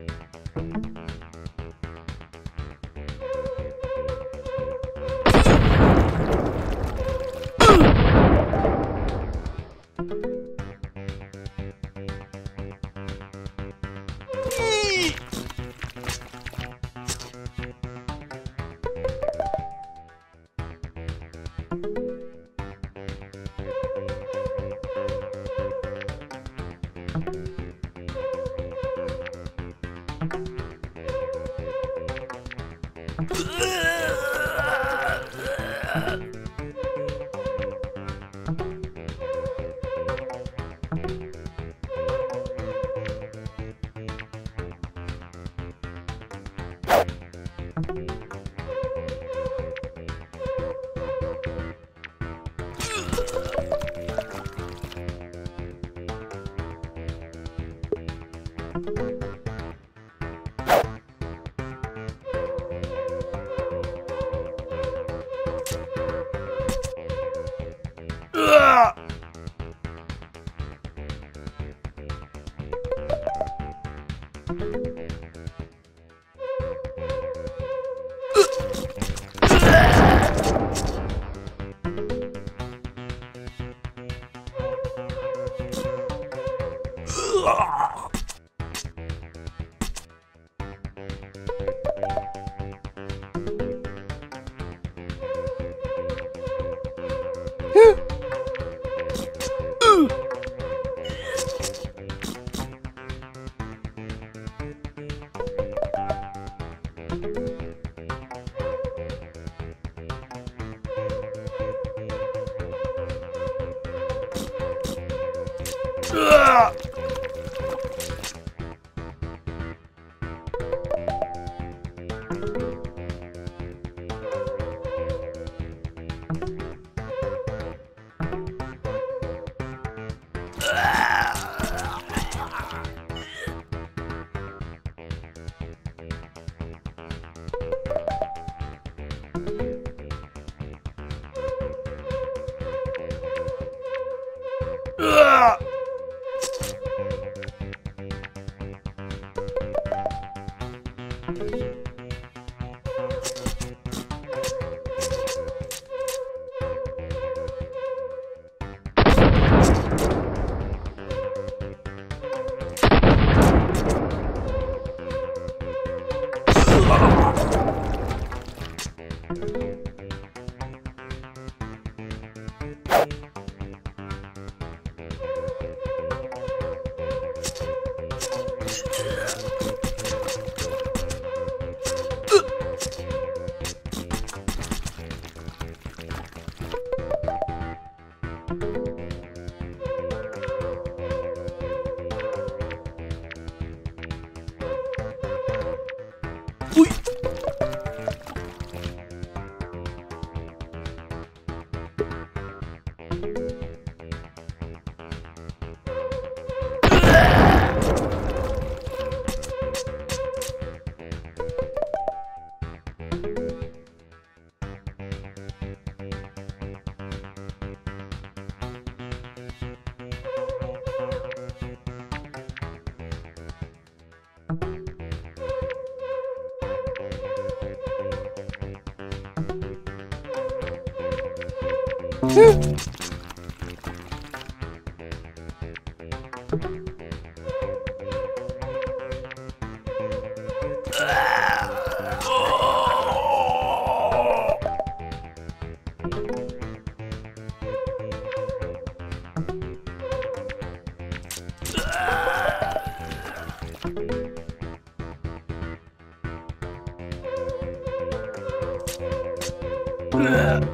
you Uh, uh, uh. Ugh! Ugh! Ugh.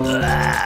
Uah.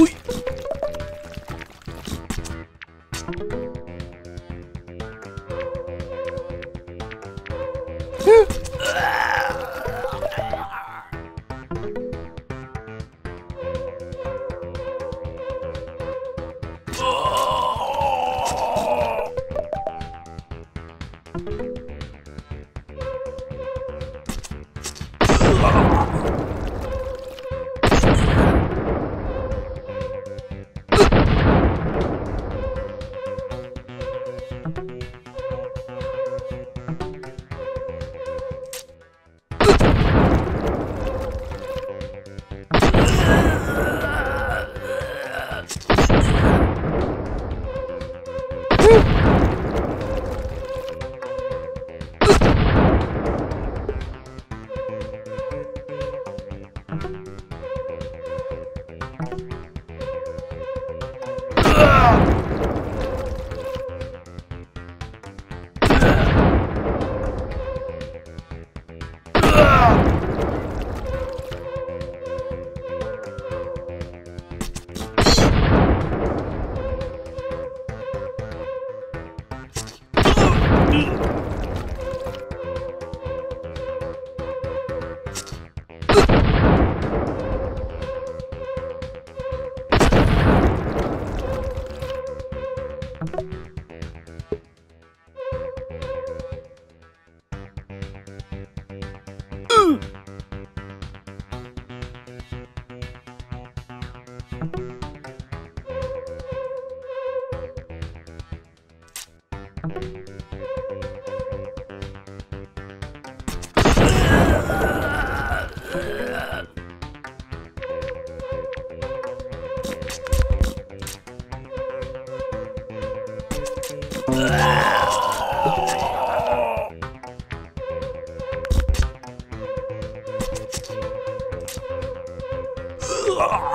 Ui! Ugh.